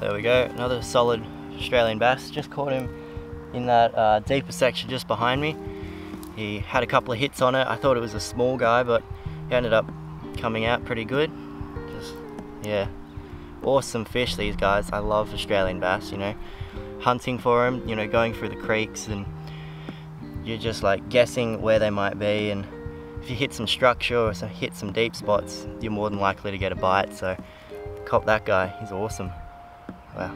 There we go, another solid Australian bass. Just caught him in that uh, deeper section just behind me. He had a couple of hits on it. I thought it was a small guy, but he ended up coming out pretty good. Just, yeah, awesome fish these guys. I love Australian bass, you know. Hunting for them, you know, going through the creeks and you're just like guessing where they might be and if you hit some structure or hit some deep spots, you're more than likely to get a bite. So cop that guy, he's awesome. 怎么